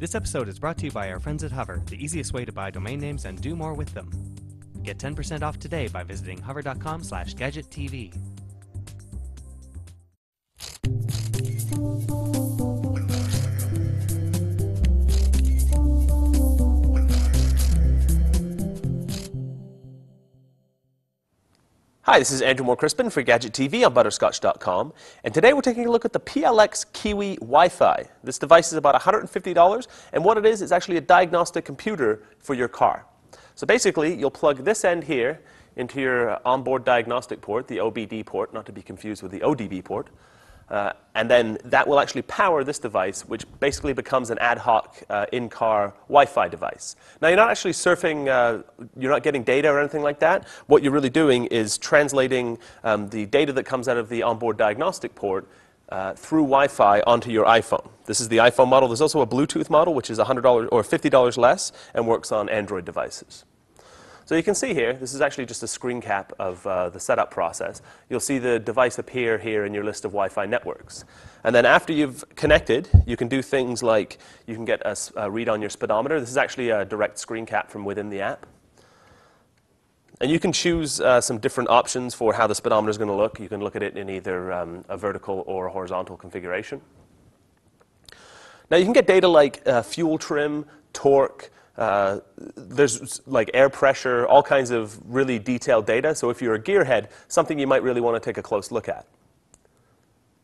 This episode is brought to you by our friends at Hover, the easiest way to buy domain names and do more with them. Get 10% off today by visiting hover.com Hi, this is Andrew Moore Crispin for Gadget TV on Butterscotch.com, and today we're taking a look at the PLX Kiwi Wi-Fi. This device is about $150, and what it is is actually a diagnostic computer for your car. So basically, you'll plug this end here into your onboard diagnostic port, the OBD port, not to be confused with the ODB port, uh, and then that will actually power this device, which basically becomes an ad hoc uh, in-car Wi-Fi device. Now, you're not actually surfing, uh, you're not getting data or anything like that. What you're really doing is translating um, the data that comes out of the onboard diagnostic port uh, through Wi-Fi onto your iPhone. This is the iPhone model. There's also a Bluetooth model, which is $100 or $50 less and works on Android devices. So you can see here, this is actually just a screen cap of uh, the setup process. You'll see the device appear here in your list of Wi-Fi networks. And then after you've connected, you can do things like you can get a, a read on your speedometer. This is actually a direct screen cap from within the app. And you can choose uh, some different options for how the speedometer is going to look. You can look at it in either um, a vertical or a horizontal configuration. Now you can get data like uh, fuel trim, torque, uh, there's like air pressure, all kinds of really detailed data. So if you're a gearhead, something you might really want to take a close look at.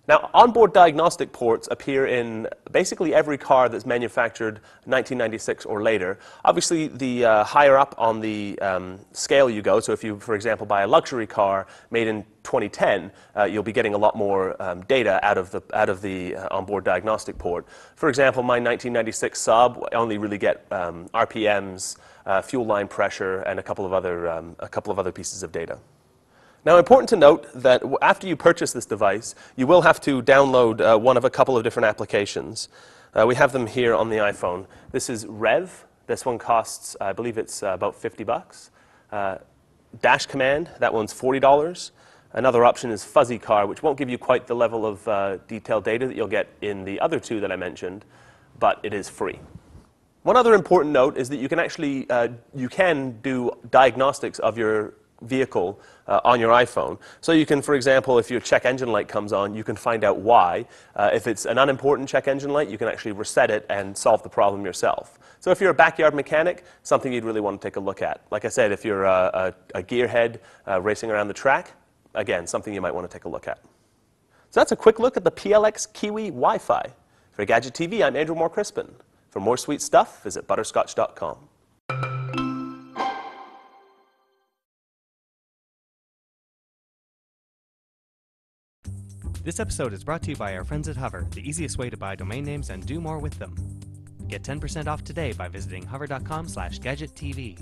Now, onboard diagnostic ports appear in basically every car that's manufactured 1996 or later. Obviously, the uh, higher up on the um, scale you go, so if you, for example, buy a luxury car made in 2010, uh, you'll be getting a lot more um, data out of the, out of the uh, onboard diagnostic port. For example, my 1996 Saab only really get um, RPMs, uh, fuel line pressure, and a couple of other, um, a couple of other pieces of data. Now, important to note that after you purchase this device, you will have to download uh, one of a couple of different applications. Uh, we have them here on the iPhone. This is Rev. This one costs, I believe it's uh, about 50 bucks. Uh, Dash Command, that one's $40. Another option is Fuzzy Car, which won't give you quite the level of uh, detailed data that you'll get in the other two that I mentioned, but it is free. One other important note is that you can actually uh, you can do diagnostics of your vehicle uh, on your iPhone. So you can, for example, if your check engine light comes on, you can find out why. Uh, if it's an unimportant check engine light, you can actually reset it and solve the problem yourself. So if you're a backyard mechanic, something you'd really want to take a look at. Like I said, if you're a, a, a gearhead uh, racing around the track, again, something you might want to take a look at. So that's a quick look at the PLX Kiwi Wi-Fi. For Gadget TV, I'm Andrew Moore Crispin. For more sweet stuff, visit butterscotch.com. This episode is brought to you by our friends at Hover, the easiest way to buy domain names and do more with them. Get 10% off today by visiting hover.com slash gadgettv.